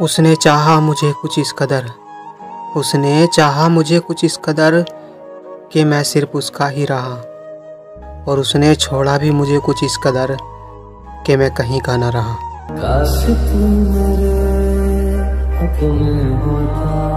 उसने चाहा मुझे कुछ इस कदर। उसने चाहा मुझे कुछ इस कदर कि मैं सिर्फ़ उसका ही रहा। और उसने छोड़ा भी मुझे कुछ इस कदर कि मैं कहीं का ना रहा। काश मेरे होता।